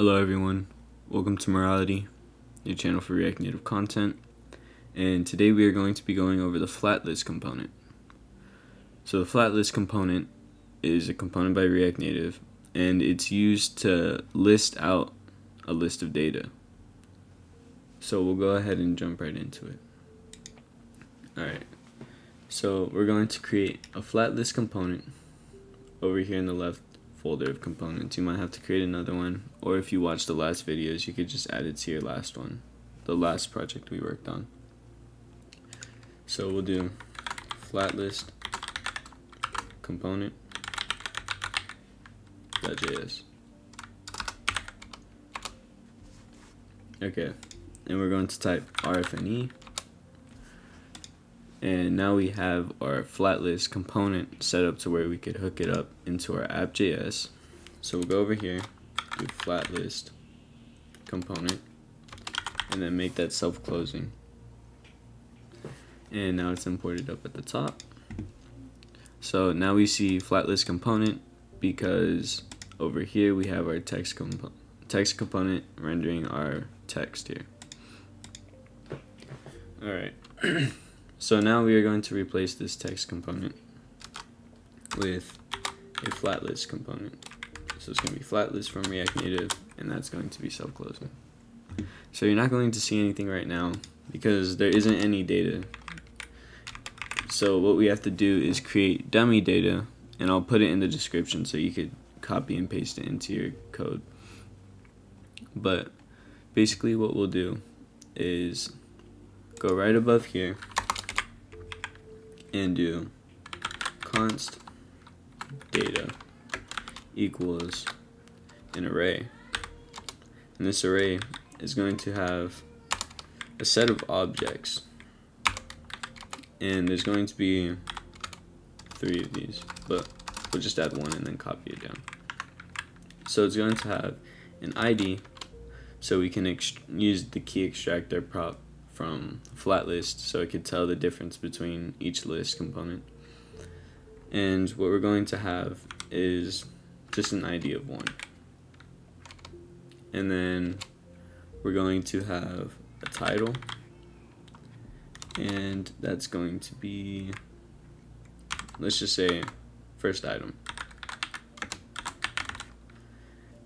Hello everyone, welcome to Moreality, your channel for React Native content, and today we are going to be going over the flat list component. So the flat list component is a component by React Native, and it's used to list out a list of data. So we'll go ahead and jump right into it. Alright, so we're going to create a flat list component over here in the left folder of components. You might have to create another one, or if you watch the last videos, you could just add it to your last one, the last project we worked on. So we'll do flat list component .js. Okay, and we're going to type rfne and now we have our flatlist component set up to where we could hook it up into our app.js. So we'll go over here, do flatlist component, and then make that self-closing. And now it's imported up at the top. So now we see flatlist component because over here we have our text, compo text component rendering our text here. Alright. So now we are going to replace this text component with a flat list component. So it's going to be flat list from React Native, and that's going to be self-closing. So you're not going to see anything right now because there isn't any data. So what we have to do is create dummy data, and I'll put it in the description so you could copy and paste it into your code. But basically what we'll do is go right above here and do const data equals an array. And this array is going to have a set of objects. And there's going to be three of these, but we'll just add one and then copy it down. So it's going to have an ID, so we can use the key extractor prop from flat list so it could tell the difference between each list component. And what we're going to have is just an ID of one. And then we're going to have a title and that's going to be let's just say first item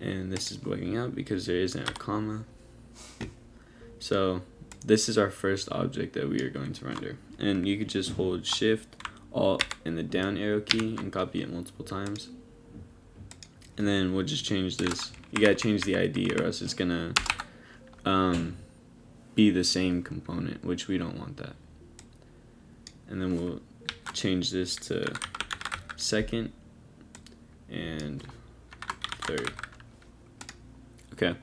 and this is bugging out because there isn't a comma so this is our first object that we are going to render. And you could just hold shift, alt, and the down arrow key and copy it multiple times. And then we'll just change this. You gotta change the ID or else it's gonna um, be the same component, which we don't want that. And then we'll change this to second and third. Okay,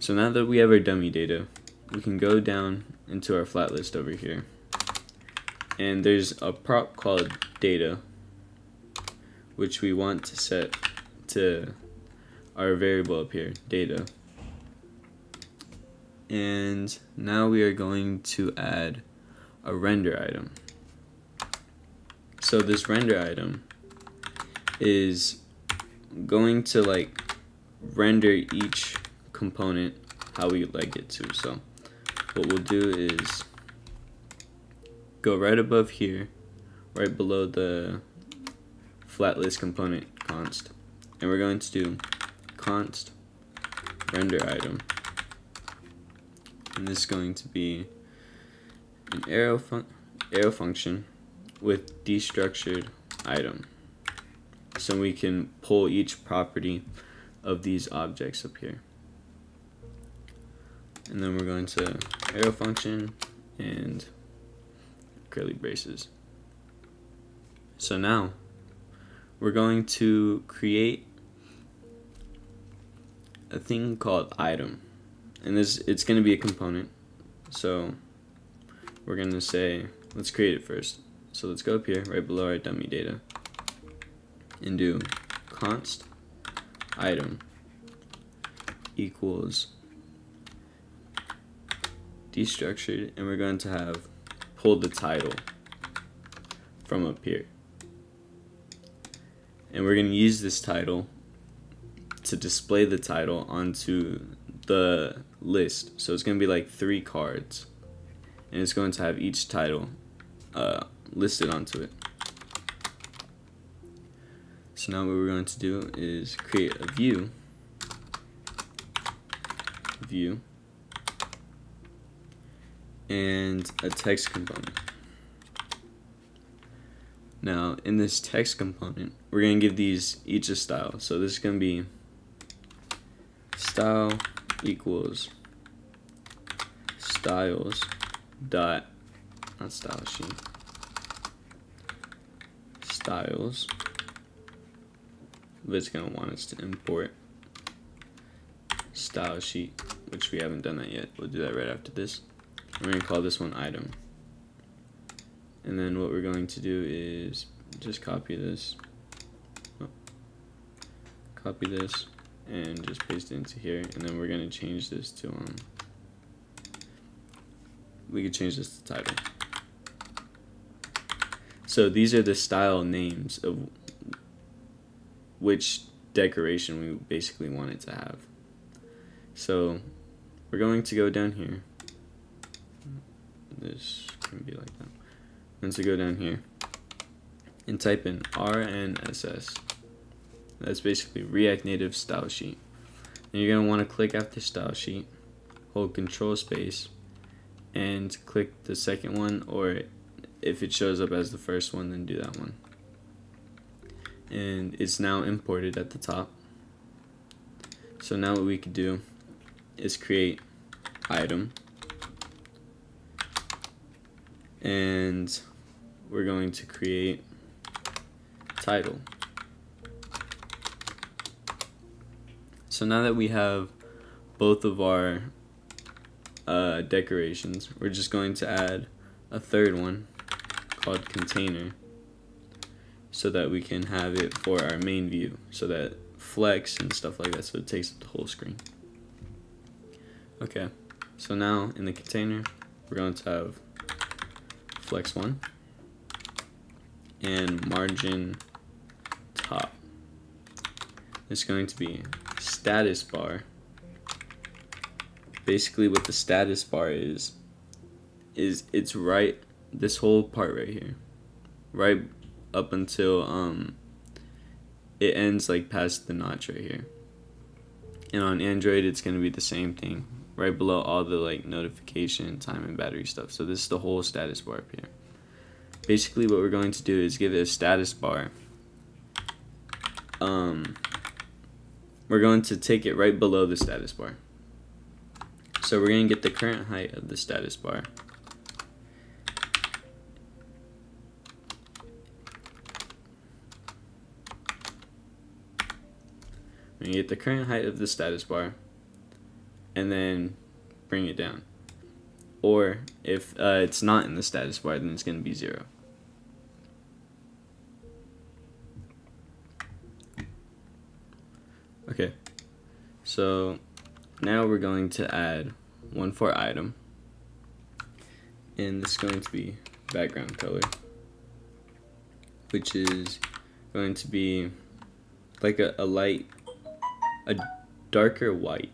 so now that we have our dummy data, we can go down into our flat list over here. And there's a prop called data, which we want to set to our variable up here, data. And now we are going to add a render item. So this render item is going to like render each component how we like it to. So what we'll do is go right above here, right below the flat list component const, and we're going to do const render item. And this is going to be an arrow, fun arrow function with destructured item. So we can pull each property of these objects up here and then we're going to arrow function and curly braces. So now we're going to create a thing called item. And this it's going to be a component. So we're going to say let's create it first. So let's go up here right below our dummy data and do const item equals destructured and we're going to have pulled the title from up here. And we're going to use this title to display the title onto the list. So it's going to be like three cards. And it's going to have each title uh, listed onto it. So now what we're going to do is create a view. View. And a text component. Now, in this text component, we're going to give these each a style. So this is going to be style equals styles dot not style sheet styles but it's going to want us to import style sheet which we haven't done that yet we'll do that right after this we're going to call this one item. And then what we're going to do is just copy this. Oh, copy this and just paste it into here and then we're going to change this to um we could change this to title. So these are the style names of which decoration we basically want it to have. So we're going to go down here this can be like that and to go down here and type in RNSS that's basically React Native style sheet. And you're going to want to click after style sheet, hold control space, and click the second one, or if it shows up as the first one, then do that one. And it's now imported at the top. So now what we could do is create item. And we're going to create title. So now that we have both of our uh, decorations, we're just going to add a third one called container so that we can have it for our main view so that flex and stuff like that so it takes up the whole screen. Okay, so now in the container we're going to have flex 1 and margin top. It's going to be status bar. Basically what the status bar is is it's right this whole part right here. Right up until um it ends like past the notch right here. And on android it's going to be the same thing right below all the like notification time and battery stuff so this is the whole status bar up here basically what we're going to do is give it a status bar um we're going to take it right below the status bar. So we're going to get the current height of the status bar. To get the current height of the status bar and then bring it down. Or if uh, it's not in the status bar, then it's going to be zero. Okay, so now we're going to add one for item, and this is going to be background color, which is going to be like a, a light, a darker white.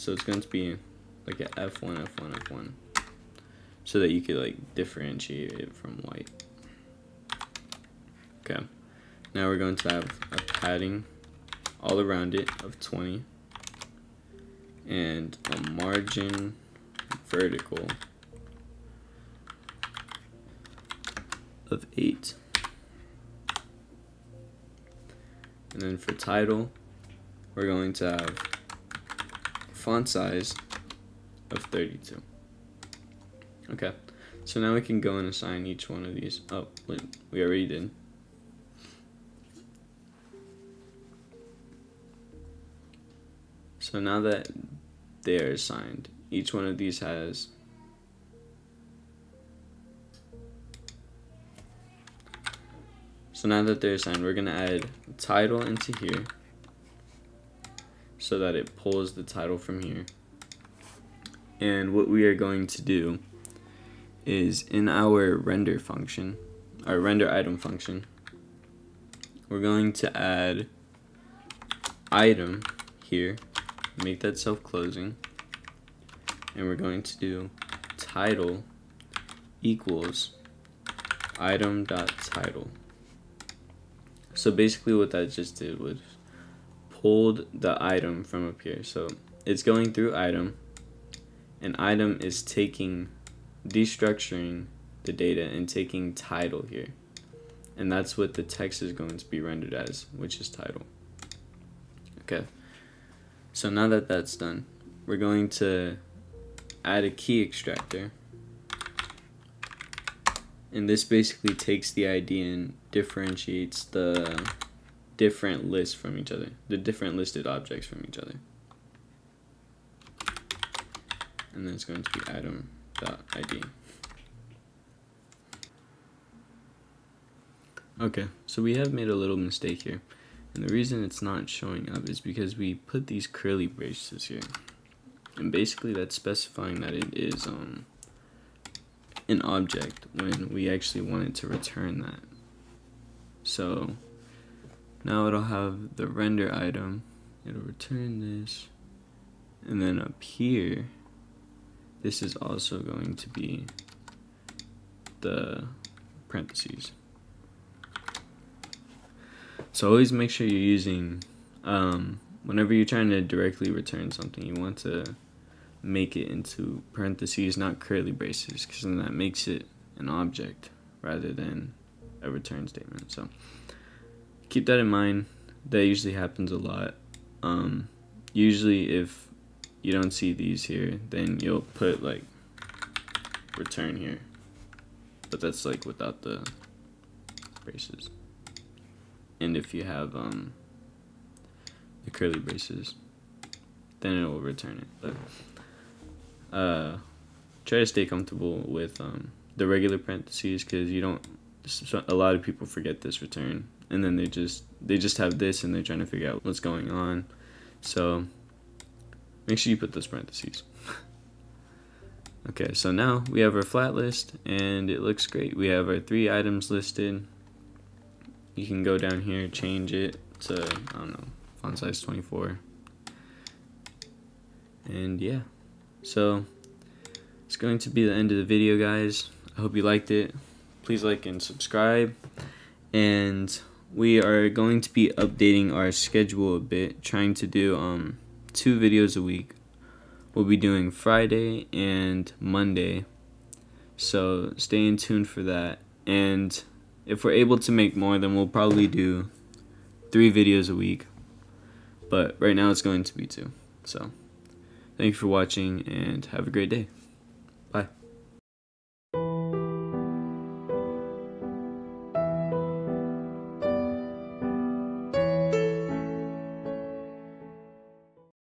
So it's going to be like a F1, F1, F1, so that you could like differentiate it from white. Okay, now we're going to have a padding all around it of 20 and a margin vertical of 8 and then for title we're going to have font size of 32 okay so now we can go and assign each one of these. Oh wait, we already did. So now that they are assigned, each one of these has So now that they're assigned, we're gonna add title into here so that it pulls the title from here. And what we are going to do is in our render function, our render item function, we're going to add item here, make that self-closing, and we're going to do title equals item dot title. So basically what that just did was pulled the item from up here. So it's going through item and item is taking destructuring the data and taking title here. And that's what the text is going to be rendered as, which is title. Okay. So now that that's done, we're going to add a key extractor. And this basically takes the ID and differentiates the different lists from each other, the different listed objects from each other. And then it's going to be item.id. Okay, so we have made a little mistake here. And the reason it's not showing up is because we put these curly braces here. And basically that's specifying that it is um, an object when we actually wanted to return that. So now it'll have the render item. It'll return this. And then up here, this is also going to be the parentheses. So always make sure you're using, um, whenever you're trying to directly return something, you want to make it into parentheses, not curly braces, because then that makes it an object rather than a return statement. So keep that in mind. That usually happens a lot. Um, usually, if you don't see these here, then you'll put like return here, but that's like without the braces and if you have um, the curly braces, then it will return it. But uh, try to stay comfortable with um, the regular parentheses because you don't. A lot of people forget this return, and then they just they just have this, and they're trying to figure out what's going on. So make sure you put those parentheses. okay, so now we have our flat list, and it looks great. We have our three items listed you can go down here change it to I don't know font size 24 and yeah so it's going to be the end of the video guys I hope you liked it please like and subscribe and we are going to be updating our schedule a bit trying to do um two videos a week we'll be doing Friday and Monday so stay in tune for that and if we're able to make more, then we'll probably do three videos a week. But right now it's going to be two. So thank you for watching and have a great day.